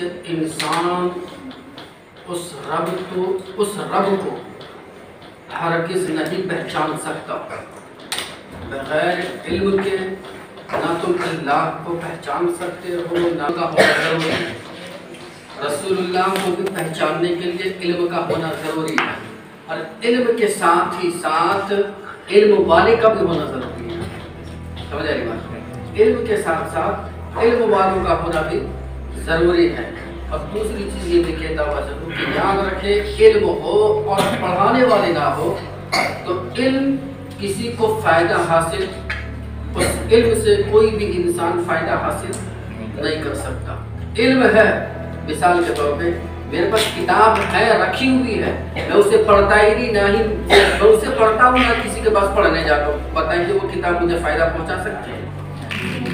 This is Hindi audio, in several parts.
कि इंसान उस रब को, उस रब को हर हरगिज नहीं पहचान सकता। बगैर इल्म के ना तुम अल्लाह को पहचान सकते हो, ना का होना रसूलुल्लाह को भी पहचानने के लिए इल्म का होना ज़रूरी है। और इल्म के साथ ही साथ इल्म वाले का भी होना ज़रूरी है। समझ आ रही बात? इल्म के साथ साथ इल्म वालों का होना भी ज़रूरी है। और दूसरी चीज़ ये भी कहता हुआ ज़रूर कि याद रखे, इल्म हो और पढ़ाने वाले ना हो तो इल्म किसी को फ़ायदा हासिल, उस इल्म से कोई भी इंसान फ़ायदा हासिल नहीं कर सकता। इल्म है, मिसाल के तौर पे, मेरे पास किताब है, रखी हुई है, मैं उसे पढ़ता ही नहीं, ना ही, मैं उसे पढ़ता हूँ, ना किसी के पास पढ़ने जाता हूँ। बताइए वो किताब मुझे फ़ायदा पहुँचा सकती है?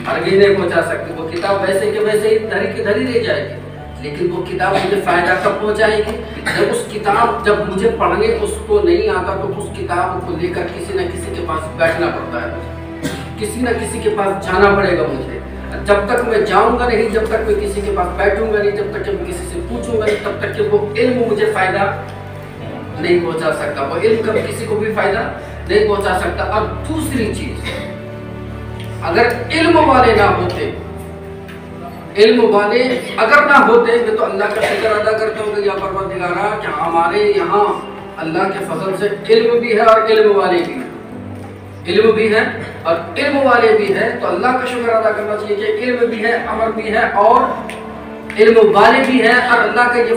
आगे नहीं पहुँचा सकती वो किताब वैसे के वैसे ही धरी की धरी रह जाएगी। लेकिन वो किताब मुझे फ़ायदा कब पहुंचाएगी? जब उस किताब, जब मुझे पढ़ने उसको नहीं आता तो उस किताब को लेकर किसी न किसी के पास बैठना पड़ता है किसी न किसी के पास जाना पड़ेगा मुझे। जब तक मैं जाऊँगा नहीं, जब तक मैं किसी के पास बैठूँगा नहीं, जब तक मैं किसी से पूछूँगा नहीं, तब तक कि वो इल्म मुझे फ़ायदा नहीं पहुँचा सकता। वो इल्म कभी किसी को भी फ़ायदा नहीं पहुँचा सकता। और दूसरी चीज़ अगर इल्म वाले ना होते, इल्म वाले अगर ना होते, मैं तो अल्लाह का शुक्र अदा करता हूँ कि यहाँ पर दिखाना कि हमारे यहाँ अल्लाह के फजल से इल्म भी है और इल्म वाले भी हैं। इल्म भी है और इल्म वाले भी है तो अल्लाह का शुक्र अदा करना चाहिए कि इल्म भी है अमर भी है और इल्म वाले भी है और अल्लाह का ये